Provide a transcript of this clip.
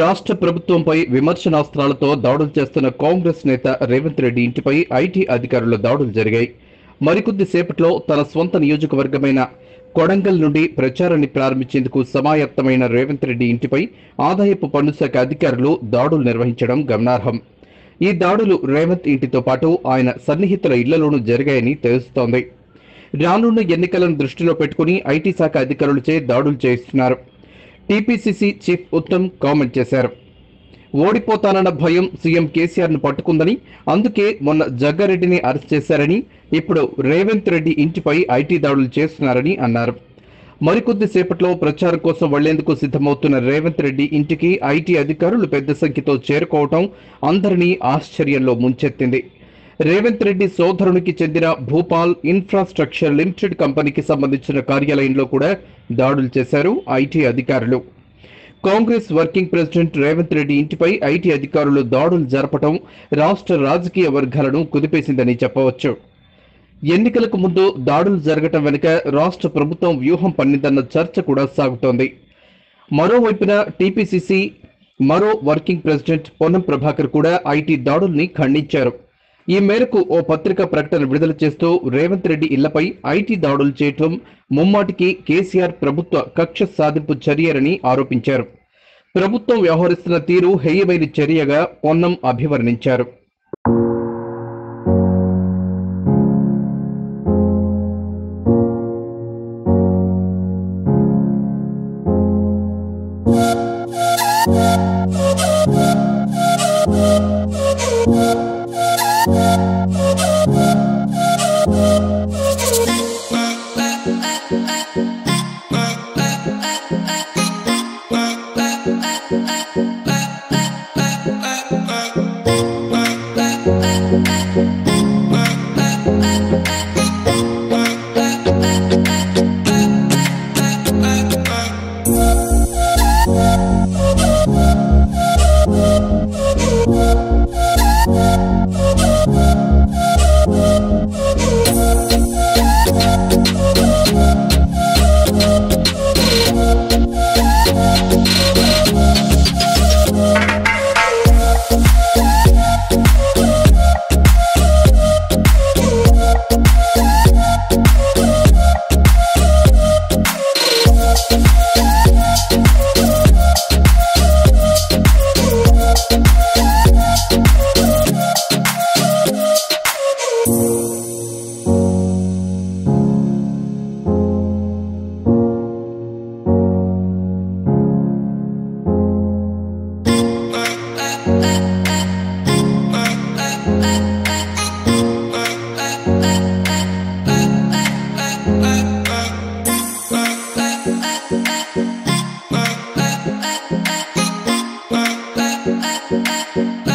రాష్ట్ర ప్రభుత్వంపై విమర్శనాస్త్రాలతో దాడులు చేస్తున్న కాంగ్రెస్ నేత రేవంత్ రెడ్డి ఇంటిపై ఐటీ అధికారుల దాడులు జరిగాయి. మరికొద్ది సేపట్లో తన స్వంత నియోజకవర్గమైన కొడంగల్ నుండి ప్రచారాన్ని ప్రారంభించేందుకు సమాయత్తమైన రేవంత్ రెడ్డి ఇంటిపై ఆదాయపు పన్ను శాఖ అధికారులు దాడులు నిర్వహించడం గమనార్హం. ఈ దాడులు రేవంత్ ఇంటితో పాటు ఆయన సన్నిహితుల ఇళ్ళలోనూ జరిగాయని తెలుస్తోంది. రానున్న ఎన్నికలను దృష్టిలో పెట్టుకుని ఐటీ శాఖ అధికారులచే దాడులు చేయిస్తున్నారు. టీపీసీసీ చీఫ్ ఉత్తమ్ కామెంట్ చేశారు. ఓడిపోతానన్న భయం సీఎం కేసీఆర్ను పట్టుకుందని అందుకే మొన్న జగ్గారెడ్డిని అరెస్ట్ చేశారని ఇప్పుడు రేవంత్ రెడ్డి ఇంటిపై ఐటీ దాడులు చేస్తున్నారని అన్నారు. మరికొద్ది సేపట్లో ప్రచారం కోసం వెళ్ళేందుకు సిద్ధమవుతున్న రేవంత్ రెడ్డి ఇంటికి ఐటీ అధికారులు పెద్ద సంఖ్యతో చేరుకోవటం అందరినీ ఆశ్చర్యంలో ముంచెత్తింది. రేవంత్ రెడ్డి సోదరునికి చెందిన భూపాల్ ఇన్ఫ్రాస్ట్రక్చర్ లిమిటెడ్ కంపెనీకి సంబంధించిన కార్యాలయంలో కూడా దాడులు చేశారు ఐటీ అధికారులు. కాంగ్రెస్ వర్కింగ్ ప్రెసిడెంట్ రేవంత్ రెడ్డి ఇంటిపై ఐటీ అధికారులు దాడులు జరపడం రాష్ట్ర రాజకీయ వర్గాలను కుదిపేసిందని చెప్పవచ్చు. ఎన్నికలకు ముందు దాడులు జరగటం వెనుక రాష్ట్ర ప్రభుత్వం వ్యూహం పన్నిందన్న చర్చ కూడా సాగుతోంది. మరోవైపున టీపీసీసీ మరో వర్కింగ్ ప్రెసిడెంట్ పొన్నం ప్రభాకర్ కూడా ఐటీ దాడుల్ని ఖండించారు. ఈ మేరకు ఓ పత్రికా ప్రకటన విడుదల చేస్తూ రేవంత్ రెడ్డి ఇళ్ళపై ఐటీ దాడులు చేయటం ముమ్మాటికి కేసీఆర్ ప్రభుత్వ కక్ష సాధింపు చర్యరని ఆరోపించారు. ప్రభుత్వం వ్యవహరిస్తున్న తీరు హేయమైన చర్యగా పొన్నం అభివర్ణించారు. I Thank uh, uh.